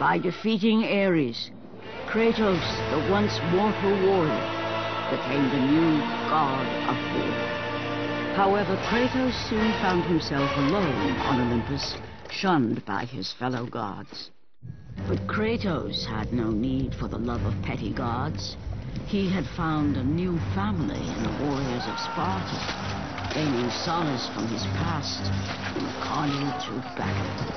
By defeating Ares, Kratos, the once mortal warrior, became the new god of war. However, Kratos soon found himself alone on Olympus, shunned by his fellow gods. But Kratos had no need for the love of petty gods. He had found a new family in the warriors of Sparta, gaining solace from his past in the carnage of battle.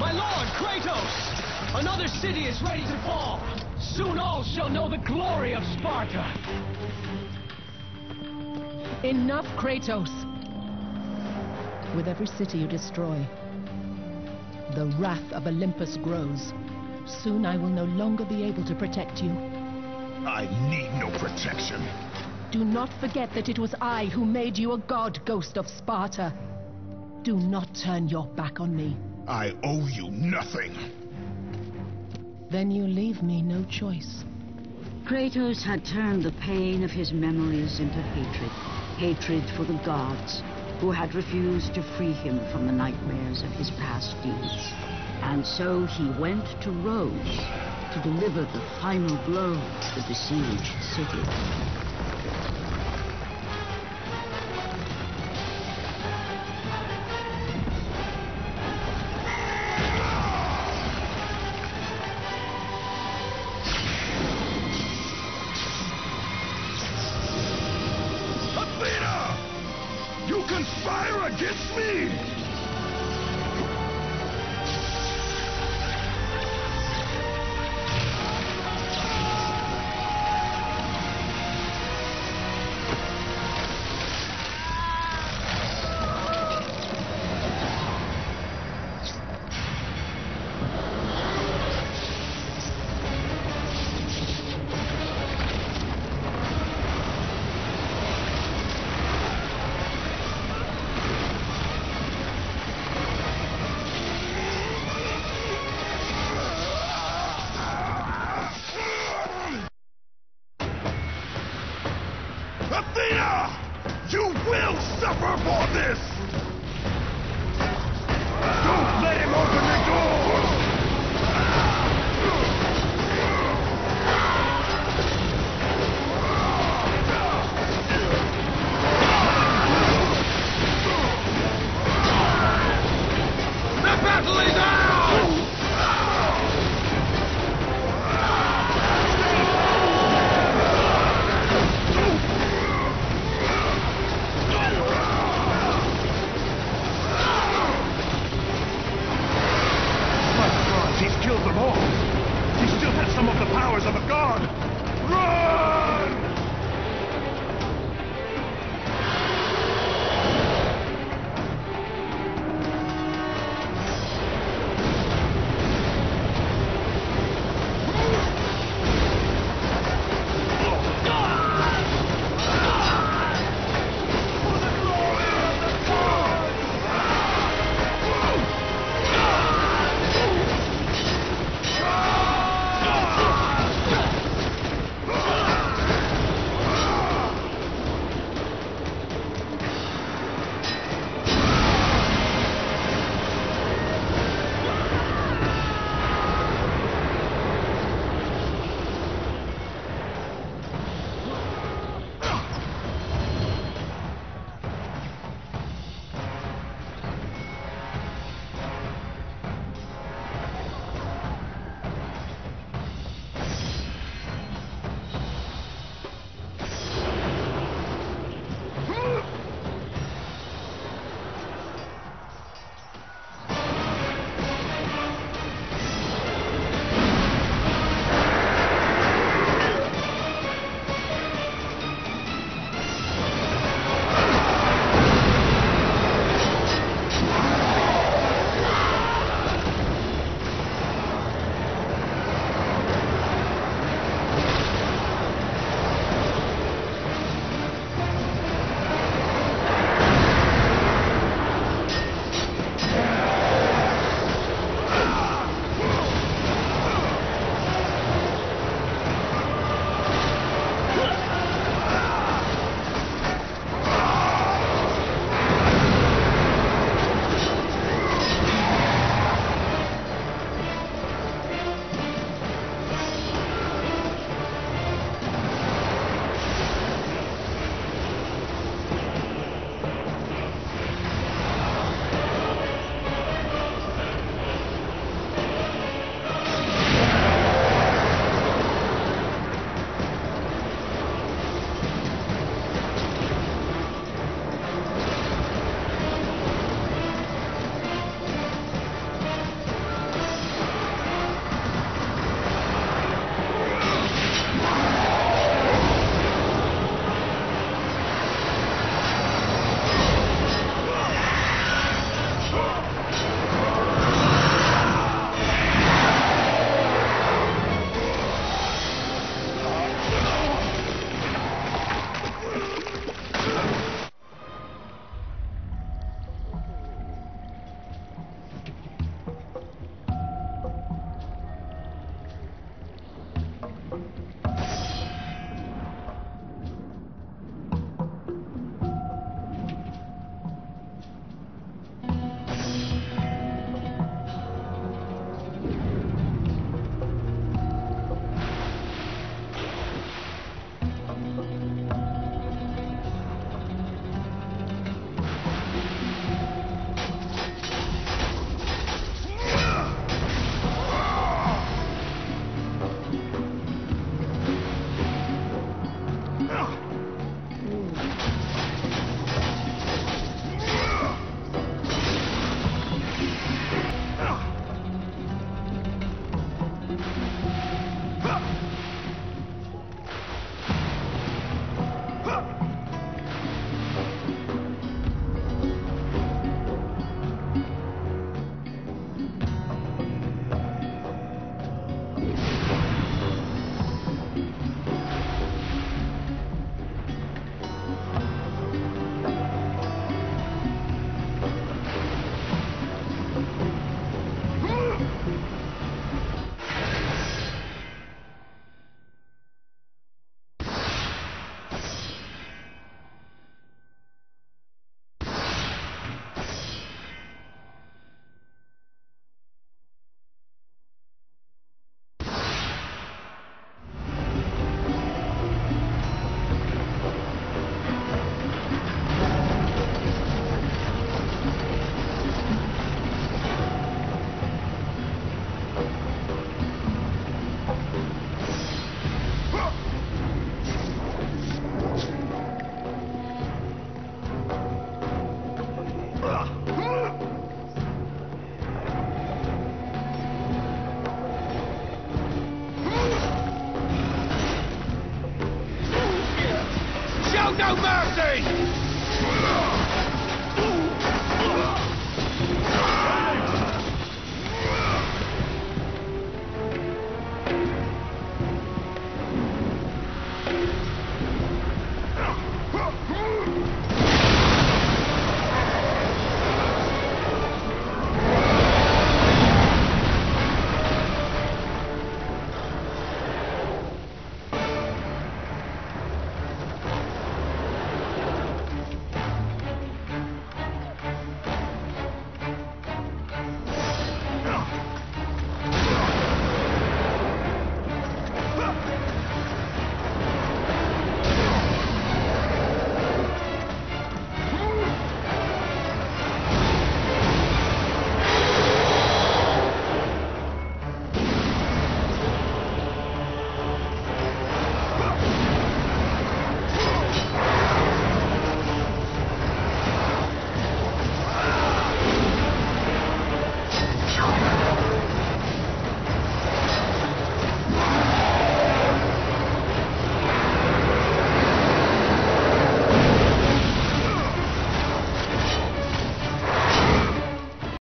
My lord, Kratos! Another city is ready to fall! Soon all shall know the glory of Sparta! Enough, Kratos! With every city you destroy, the wrath of Olympus grows. Soon I will no longer be able to protect you. I need no protection. Do not forget that it was I who made you a god, Ghost of Sparta. Do not turn your back on me. I owe you nothing. Then you leave me no choice. Kratos had turned the pain of his memories into hatred. Hatred for the gods, who had refused to free him from the nightmares of his past deeds. And so he went to Rhodes to deliver the final blow to the besieged city. Conspire against me!